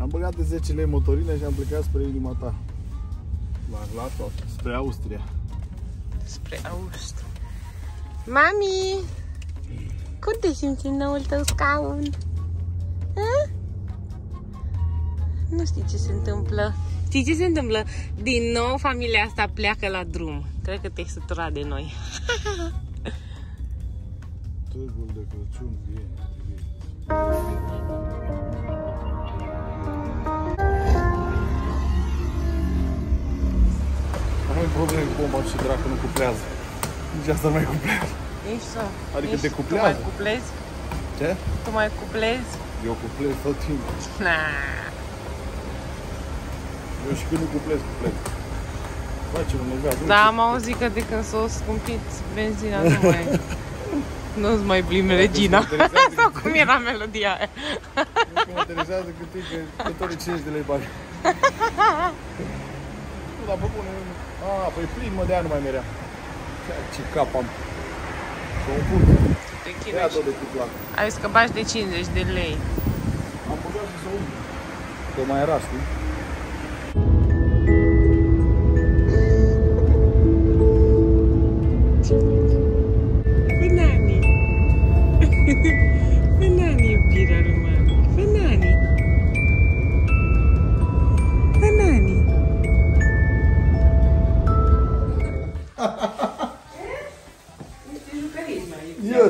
Am băgat de 10 lei motorină și am plecat spre inima ta. La Glato, spre Austria. Spre Austria. Mami! Cum te simți în noul tău scaun? Ha? Nu știi ce se întâmplă. Știi ce se întâmplă? Din nou familia asta pleacă la drum. Cred că te-ai săturat de noi. Târgul de Crăciun vine. Am probleme cu bomba și dracu nu cuplează. Nici asta nu mai cuplează. Ești sau? Adică Ești, te Tu cuplează. mai cuplezi? Ce? Tu mai cuplezi? Eu cuplez tot timpul. Nah. Eu și când nu cuplez, cuplez. Face un nevaz. Da, am auzit că de când s-o scumpit benzina nu mai... Nu-ți mai plimbi regina. Sau cum era melodia aia. Nu mă interesează cât e, că, că tot de 50 de lei bani. Nu, dar pe bune, a, păi plin mă, de aia nu mai merea. Ce cap am. Să o pun. Te Ia chinui. tot de cuplat. Ai zis că bagi de 50 de lei. Am băgat și să o umplu. Că mai era, știi?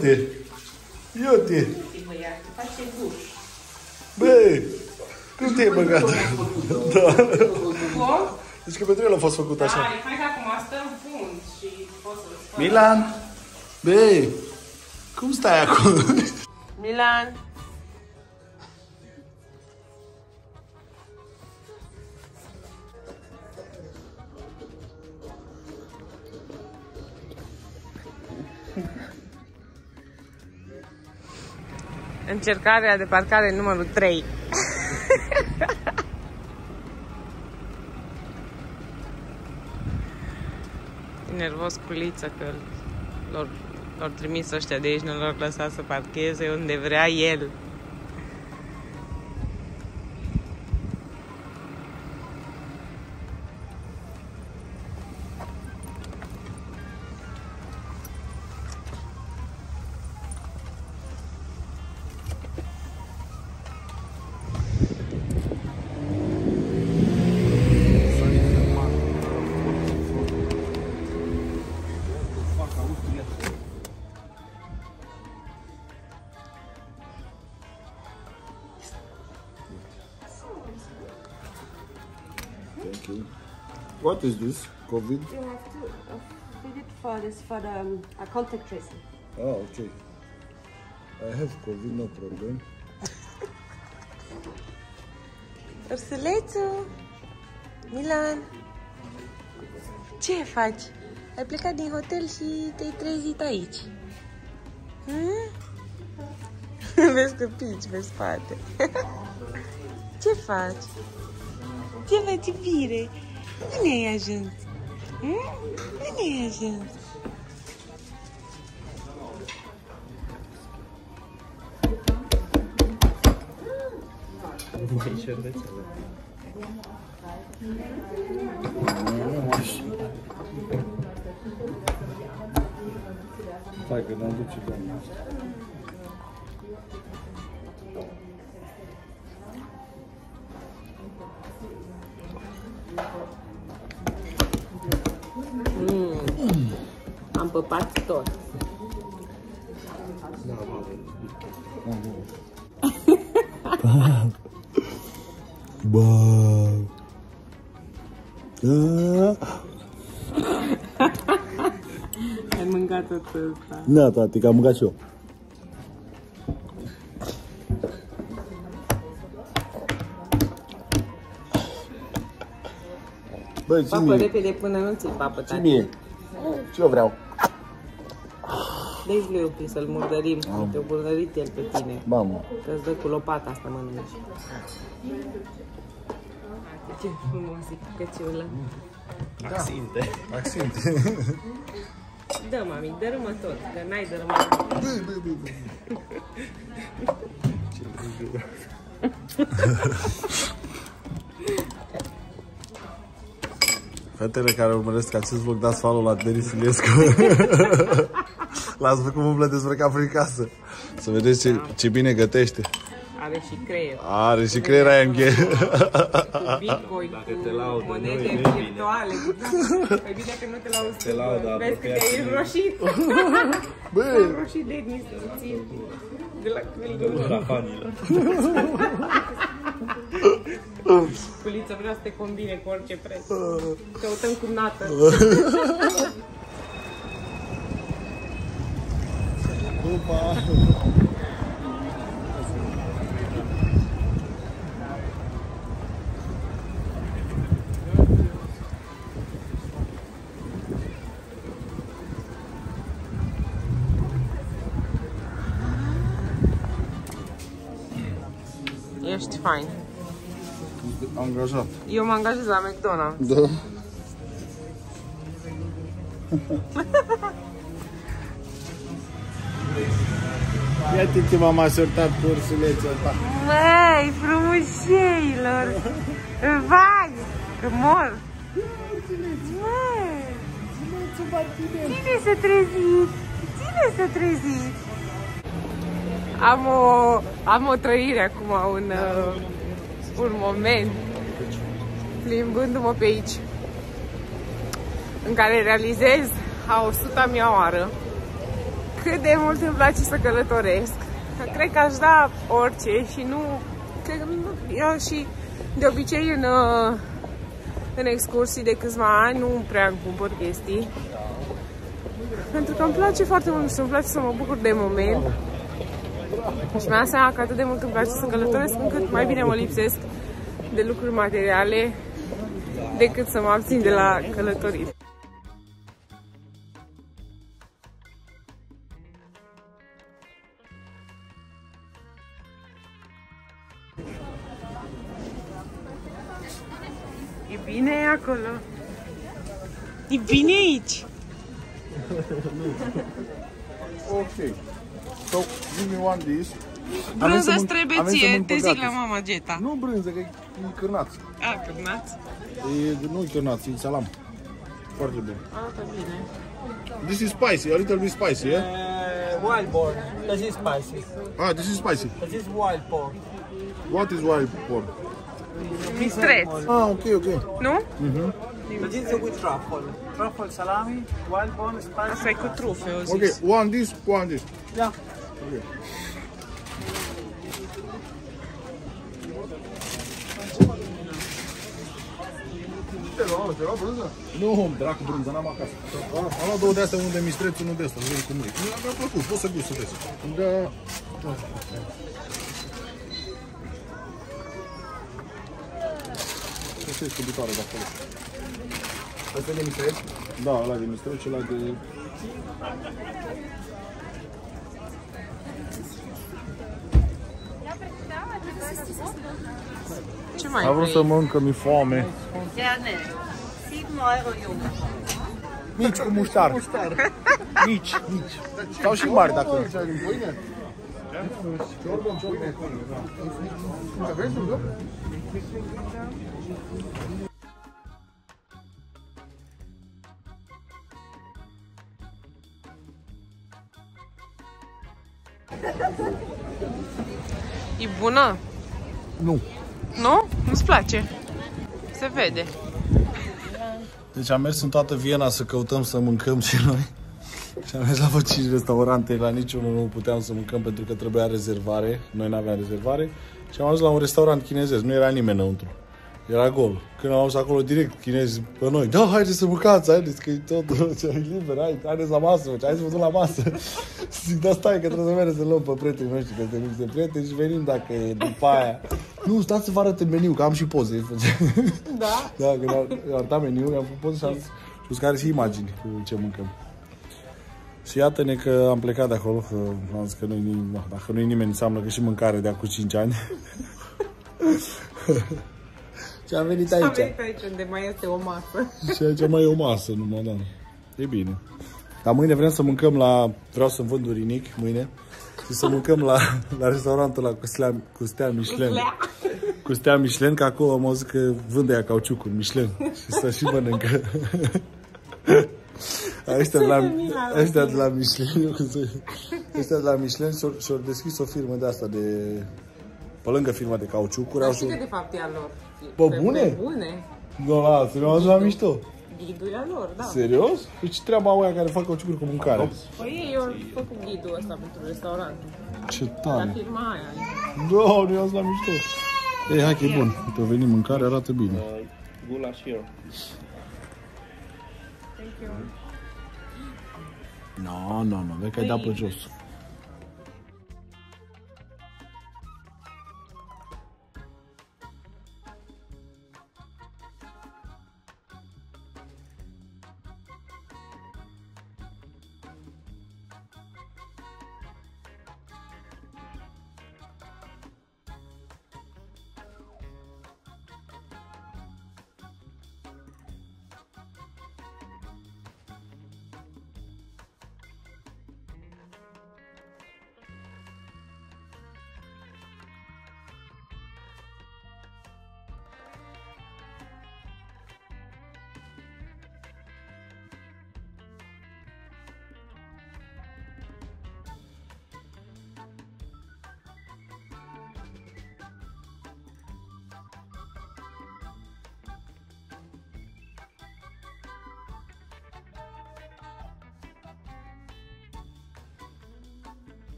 Ia te! Ia te! Băi! Cum te-ai băgat? Da. Deci că pentru el a fost făcut așa. Hai că acum stă în fund și poți să-l spăl. Milan! Băi! Cum stai acum? Milan. Încercarea de parcare numărul 3. E nervos cu liță că lor, lor trimis ăștia de aici, nu lor lăsat să parcheze unde vrea el. What is this? COVID? You have to uh, feed it for this for the um, uh, contact tracing. Ah, okay. I have COVID, no problem. Ursulețu! Milan! Ce faci? Ai plecat din hotel și te-ai trezit aici. Hmm? Vezi că pici pe spate. Ce faci? Ce faci, iubire? Unde ai ajuns? Hmm? Unde ai ajuns? Stai că n-am duce doamna asta. Am păpat tot. Bă. Da. Ai mâncat tot ăsta. Da, tati, că am mâncat și eu. Băi, zi Papă mie. repede până nu ți papă, Zi tati. mie. Ce eu vreau? Deci lui Opi să-l murdărim. Te-a murdărit el pe tine. Mamă. Că-ți dă cu lopata asta mănânci. Ce frumos e căciula. Accinte. Dă, mami, dărâmă tot, că n-ai dărâmat. Băi, băi, băi, băi. Ce Fetele care urmăresc acest vlog, dați follow la Denis Iliescu. L-ați văzut cum umblă dezbrăcat prin casă. Să vedeți ce, ce bine gătește. Are și creier. Are și creier aia în ghe. Bitcoin te laudă, cu nu monede e bine. virtuale. E bine că nu te lauzi. Te laudă Vezi că apropiat te-ai și- înroșit. Bă, Te-ai înroșit de nici puțin. De la căldură. Rafanilor. Puliță vrea să te combine cu orice preț. Căutăm cu nată. Ești fain. angajat. Eu mă angajez la McDonald's. Da. Iată ce m-am asortat cu ursulețul ăsta. Măi, frumușeilor! Vai, că mor! Măi! Cine s-a trezit? Cine s-a trezit? Am o, am o trăire acum, un, uh, un moment, plimbându-mă pe aici, în care realizez a 100 mea oară cât de mult îmi place să călătoresc. Cred că aș da orice și nu... Cred că nu, eu și de obicei în, uh, în excursii de câțiva ani nu prea îmi cumpăr chestii. Pentru că îmi place foarte mult și îmi place să mă bucur de moment. Și mi-am dat seama că atât de mult îmi place să călătoresc încât mai bine mă lipsesc de lucruri materiale decât să mă abțin de la călătorit. Acolo. E bine aici. Ok. So, give me one this. Brânză să îți mânc- trebuie avem să ție, mânc te pe zic gratis. la mama Geta. Nu brânză, că e cârnat. A, cârnați? E, nu e cârnat, e salam. Foarte bun. Arată bine. This is spicy, a little bit spicy, yeah? Uh, wild boar. This is spicy. Ah, this is spicy. This is wild pork. What is wild pork? Mistreț, Ah, ok, ok. nu? This is with truffle. Truffle salami, wild bone, spicy. Asta e cu trufe, o Ok, zis. one this, one this. Yeah. Nu, dracu brânză, n-am acasă. Am am luat două de astea, unul de mistreț, unul de ăsta, vezi cum e. Mi-a plăcut, poți să gust, să vezi. Da. Asta e scăbitoare de acolo. Asta e de mistreț? Da, ăla de mistreț și ăla de... Ce mai Am vrut vrei? să mănânc, că mi foame. Gerne. 7 Euro, Junge. Mici cu muștar. Mici, mici. Sau și mari dacă... E bună? Nu. Nu? Nu-ți place? Se vede. Deci am mers în toată Viena să căutăm să mâncăm și noi. Și am mers la vreo 5 restaurante, la niciunul nu puteam să mâncăm pentru că trebuia rezervare. Noi nu aveam rezervare. Și am ajuns la un restaurant chinezesc, nu era nimeni înăuntru. Era gol. Când am ajuns acolo direct, chinezi pe noi, da, haideți să mâncați, haideți că e totul ce e liber, hai, haideți la masă, ce hai să vă duc la masă. Zic, da, stai că trebuie să mergem să luăm pe prietenii noștri, că suntem niște prieteni și venim dacă e după aia. Nu, stați să vă arăt meniu, că am și poze. Da? Da, când am arătat meniul, am făcut poze și am zis, și zis că are și imagini cu ce mâncăm. Și iată-ne că am plecat de acolo, că am zis că nu-i, nim- no, dacă nu-i nimeni, înseamnă că și mâncare de acum 5 ani. Și am venit Am aici. venit aici unde mai este o masă. Și aici mai e o masă numai, da. E bine. Dar mâine vrem să mâncăm la... Vreau să-mi vând urinic mâine. Și să mâncăm la, la restaurantul la cu, slea, cu stea Michelin. Lea. cu stea Michelin, că acolo am auzit că vânde ea cauciucuri Michelin și să și mănâncă. Ăștia de la, ăștia de la Michelin, eu cum să, ăștia de la Michelin și-au, și deschis o firmă de asta, de, pe lângă firma de cauciucuri. Dar Au știi și- că de fapt e a lor. Pe bune? Pe bune. Da, lasă, mi-am auzit la mișto. Ghidul e a lor, da. Serios? Păi ce treaba aia care fac cauciucuri cu mâncare? Păi ei au făcut ghidul ăsta pentru restaurant. Ce La tare. firma aia. Da, mi-am auzit la mișto. Ei, hai că e bun. Uite, a venit mâncare, arată bine. Goulash here. Nu, nu, nu, vezi că ai dat pe jos.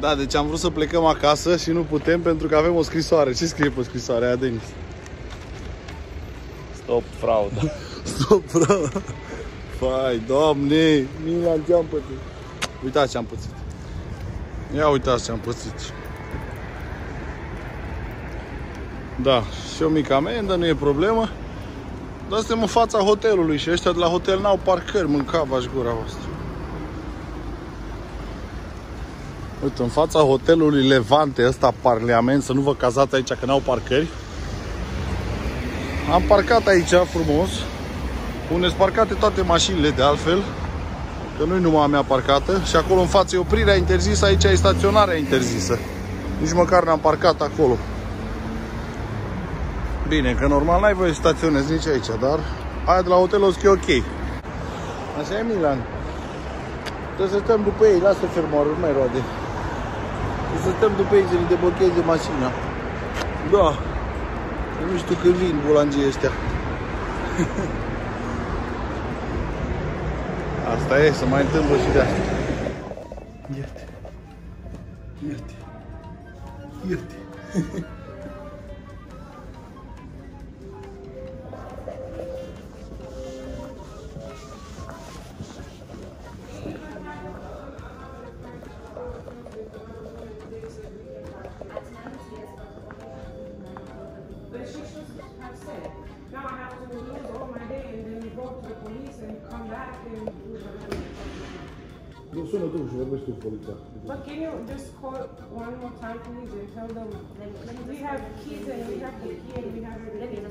Da, deci am vrut să plecăm acasă și nu putem pentru că avem o scrisoare. Ce scrie pe scrisoarea aia, Denis? Stop fraudă. Stop, bro. Fai, doamne, Milan, ce-am pățit. Uitați ce am pățit. Ia uitați ce am pățit. Da, și o mică amendă, nu e problemă. Dar suntem în fața hotelului și ăștia de la hotel n-au parcări, mâncava și gura voastră. Uite, în fața hotelului Levante, ăsta Parlament, să nu vă cazați aici că n-au parcări. Am parcat aici frumos, unde sunt parcate toate mașinile de altfel, că nu-i numai a mea parcată și acolo în față e oprirea interzisă, aici e staționarea interzisă. Nici măcar n-am parcat acolo. Bine, că normal n-ai voie să staționezi nici aici, dar aia de la hotel o să fie ok. Așa e Milan. Trebuie să stăm după ei, lasă fermoarul, nu mai roade. Trebuie să stăm după ei să ne deblocheze mașina. Da. Eu Nu știu când vin bulangii ăștia. Asta e, să mai întâmplă și de asta. Ierte. Ierte. Ierte. Sună tu și vorbești cu. But can you just call one more time, please, and tell them we have keys and we have the key and we have everything.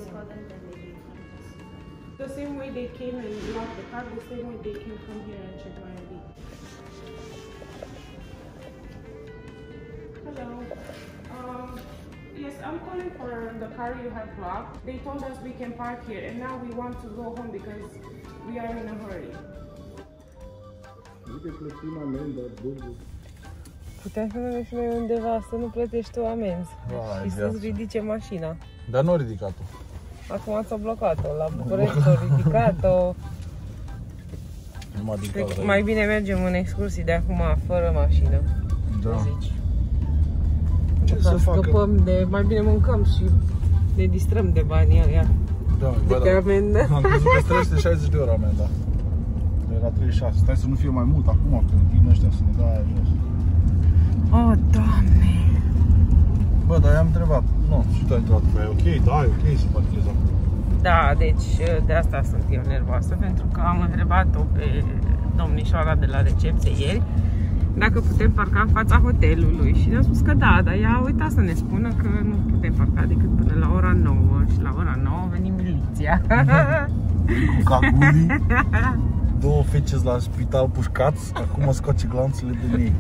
The same way they came and locked the car, the same way they can come here and check my ID. Hello. Um, yes, I'm calling for the car you have blocked. They told us we can park here, and now we want to go home because we are in a hurry. Uite, plătim amendă, bă, Putem să mergem și noi undeva să nu plătești tu amenzi Vai, și viață. să-ți ridice mașina. Dar nu a ridicat-o. Acum s-a blocat-o, la București s-a ridicat-o. Numai din Cred cauza că mai bine mergem în excursii de acum fără mașină. Da. zici? Ce Ca să facă? scăpăm de, mai bine mâncăm și ne distrăm de banii ăia Da, de bă, pe da. amendă. Am crezut că 360 de euro amenda. Era 36. Stai să nu fie mai mult acum, când vin ăștia să ne dea aia jos. Oh, Doamne! Bă, dar i-am întrebat. Nu, și tu ai întrebat pe ea. Ok, da, e ok să parchezi acum. Da, deci de asta sunt eu nervoasă, pentru că am întrebat-o pe domnișoara de la recepție ieri dacă putem parca în fața hotelului și ne-a spus că da, dar ea a uitat să ne spună că nu putem parca decât până la ora 9 și la ora 9 veni miliția. Cu caguli, două fece la spital pușcați, acum scoate glanțele de ei.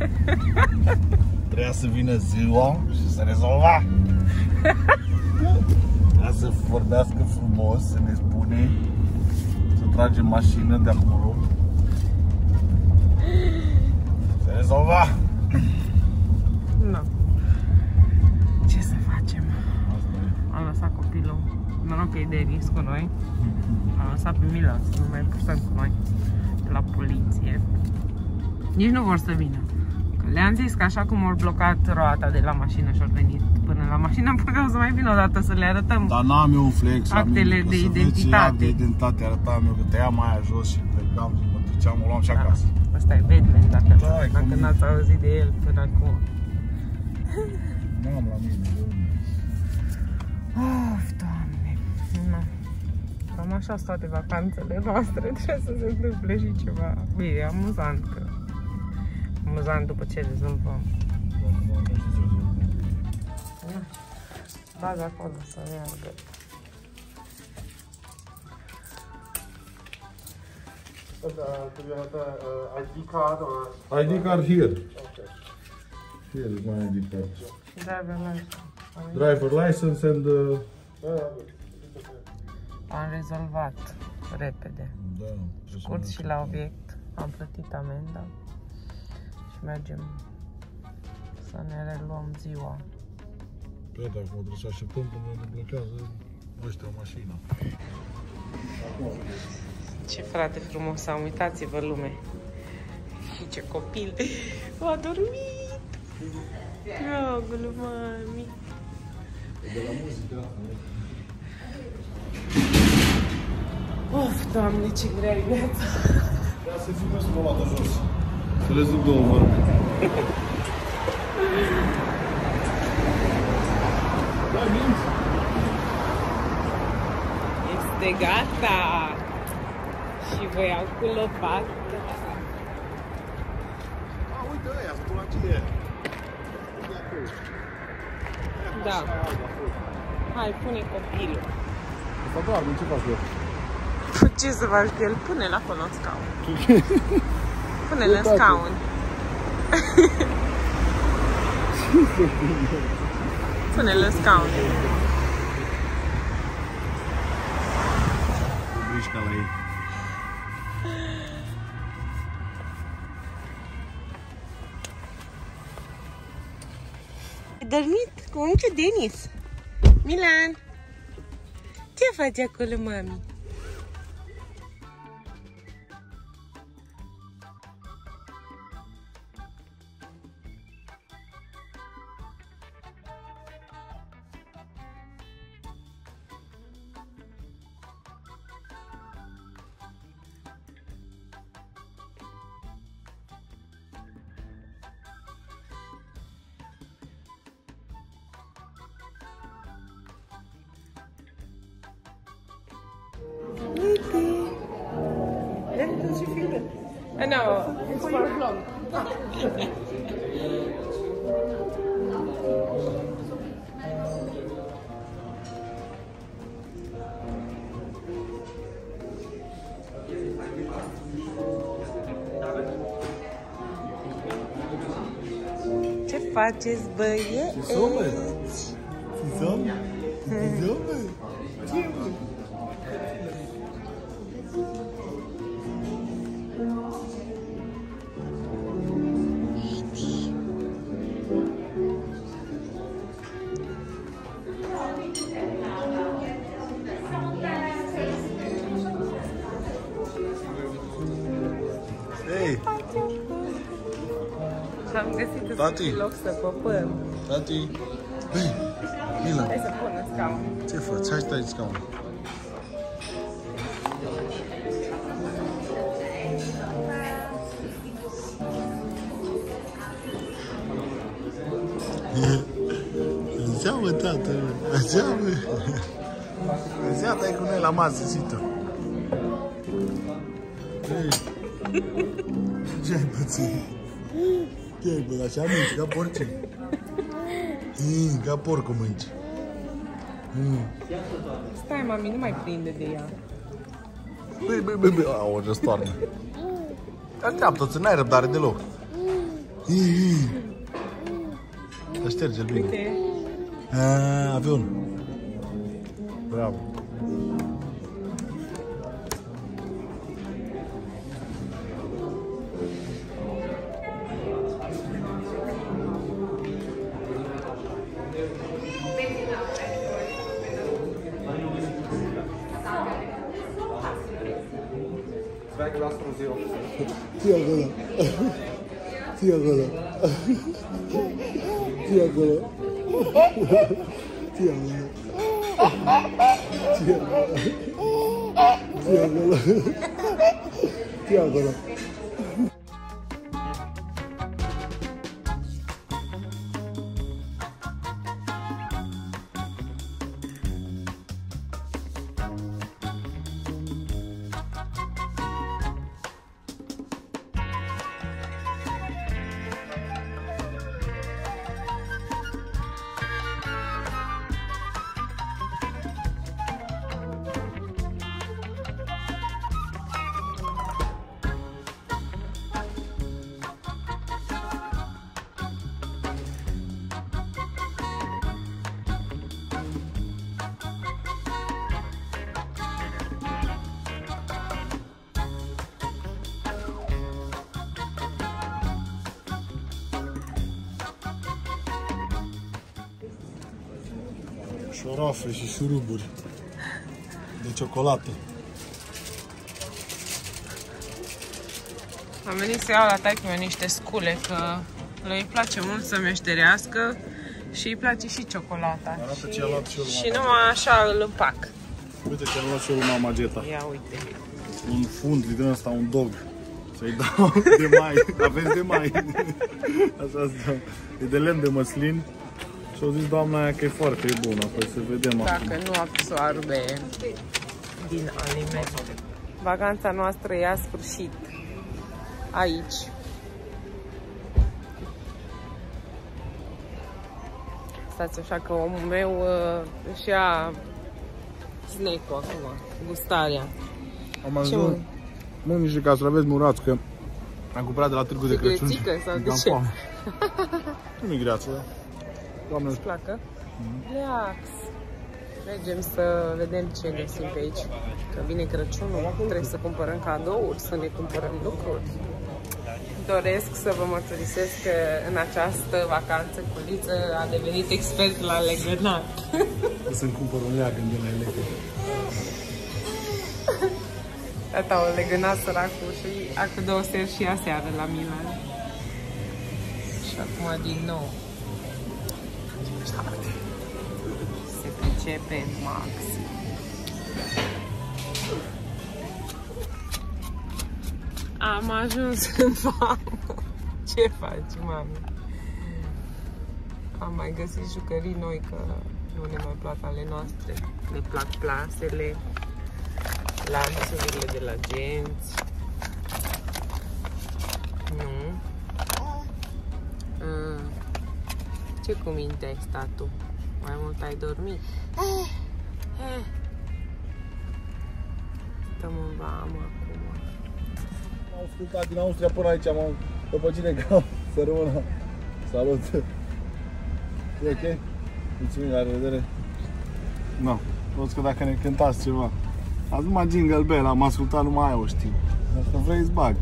Trebuia să vină ziua și să rezolva. Trebuia să vorbească frumos, să ne spune să tragem mașină de acolo. Se rezolva. nu. Ce să facem? Am lăsat copilul. Noroc că e Denis cu noi. Am lăsat pe Milan să nu mai purtăm cu noi de la poliție. Nici nu vor să vină. Că le-am zis că așa cum au blocat roata de la mașină și au venit până la mașină, puteau să mai vină o dată să le arătăm. Dar n-am eu un flex Actele amic, că de să vezi ce identitate. act de identitate arătam eu, că tăiam aia jos și plecam și mă duceam, o luam și acasă. Asta e Batman, dacă, Da, e dacă cum- n-ați auzit de el până acum. N-am la mine, așa sunt toate vacanțele noastre. Trebuie să se întâmple și ceva. Bine, e amuzant că... Amuzant după ce rezolvăm. Da. Baza acolo să meargă. do you have the uh, ID card or? ID card here. Here is my ID card. Driver license. Driver license and... Uh... Am rezolvat repede. Da, Scurt și la obiect. Am plătit amenda. Și mergem să ne reluăm ziua. Pe acum trebuie să așteptăm până ne blochează ăștia mașina. Ce frate frumos am, uitați-vă lume. Și ce copil. A dormit. Dragul mami. De la muzică. Of, doamne, ce grea e viața. Ia să filmez cu o lată jos. Să le zic două vorbe. Da, minți. Este gata. Și vă iau cu lopată. A, uite aia, spulacie. Da. Hai, pune copilul. Asta doarme, ce fac eu? Ce să faci cu el? Pune-l acolo în scaun. Pune-l în scaun. Pune-l în scaun. Brișca la ei. Ai dormit cu unchiul Denis? Milan! Ce faci acolo, mami? Ce faceți, băieți? Hei, găsit în Tati. loc să popăm. tati. Hei, Mila, Hai să pun în scaun. ce faci? Hai stai în scaun. Înseamnă, tată, înseamnă. Înseamnă, ai cu noi la masă, zită. Hei. Ce ai pățit? Ce ai pățit? Așa mânci, ca porcii. Mm, ca porcul mânci. Stai, mami, nu mai prinde de ea. Băi, băi, băi, băi, au, o stoarnă. Așteaptă-ți, n-ai răbdare deloc. Să șterge-l bine. Uite, A, avion. Bravo. Fii acolo. Fii acolo. Fii acolo. Fii acolo. Fii acolo. Fii acolo. Fii acolo. Șorofe și șuruburi de ciocolată. am venit să iau la taică meu niște scule, că lui îi place mult să meșterească și îi place și ciocolata. Arată ce a luat și eu Și numai așa îl împac. Uite ce am luat și eu la Mageta. Ia uite. Un fund din ăsta, un dog. Să-i dau de mai. Aveți de mai. Așa se dă. E de lemn de măslin. Și au zis doamna aia că e foarte bună. Păi să vedem acum. Dacă nu absorbe din aliment. Vacanța noastră e a sfârșit. Aici. Stați așa că omul meu uh, își ia snack-ul acum, gustarea. Am Ce ajuns. mă? Mă, niște castraveți murați, că am cumpărat de la târgu de Crăciun. Țică sau de Am ce? foame. Nu mi greață, da? Doamne, Îți placă? Relax. Mergem să vedem ce găsim pe aici. Că vine Crăciunul, trebuie să cumpărăm cadouri, să ne cumpărăm lucruri. Doresc să vă mărturisesc că în această vacanță Culiță a devenit expert la legănat. O să-mi cumpăr un leagăn de la electric. Tata o legănat săracul și acum două seri și aseară la Milan. Și acum din nou. Se pricepe maxim. Am ajuns în vamă. Ce faci, mami? Am mai găsit jucării noi, că nu ne mai plac ale noastre. Ne plac plasele, lanțurile de la genți. Nu. Uh, Ce cu minte ai stat tu? Mai mult ai dormit? Eh. Stăm în vamă acum. Am ascultat din Austria până aici, m-am după cine cam să rămână. Salut! E ok? Mulțumim, la revedere! Nu, no. că dacă ne cântați ceva. Azi numai Jingle Bell, am ascultat numai aia o știu. Dacă vrei îți bag.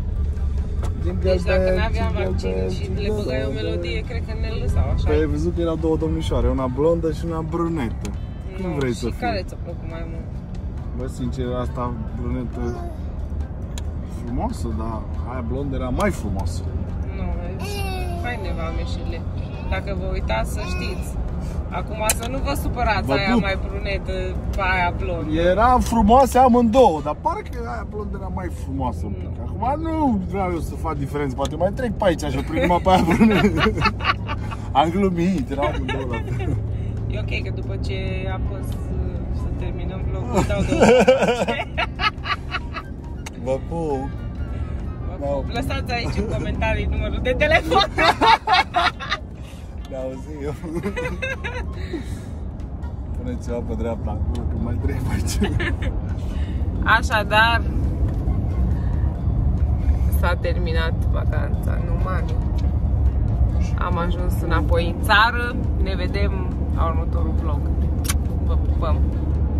Jingle Deci dacă bell, n-aveam jingle vaccin bell, și jingle le băgai o bell. melodie, cred că ne lăsau așa. Păi ai văzut că erau două domnișoare, una blondă și una brunetă. Cum Nu, vrei și să fii? care ți-a plăcut mai mult? Bă, sincer, asta brunetă frumoasă, dar aia blondă era mai frumoasă. Nu, vezi? Haine vameșele. Dacă vă uitați să știți. Acum să nu vă supărați Vă aia pup. mai brunetă pe aia blondă. Era frumoase amândouă, dar pare că aia blondă era mai frumoasă un pic. Acum nu vreau eu să fac diferență, poate mai trec pe aici și o prind numai pe aia brunetă. Am glumit, erau amândouă la fel. E ok că după ce apăs uh, să terminăm vlogul, dau de Vă pup! Lăsați aici în comentarii numărul de telefon. Ne auzim eu. Puneți ceva pe dreapta acolo, că mai trec pe aici. Așadar, s-a terminat vacanța în Umani. Am ajuns înapoi în țară. Ne vedem la următorul vlog. Vă pupăm!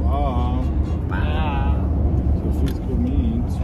Pa! Pa! Să fiți cuminți!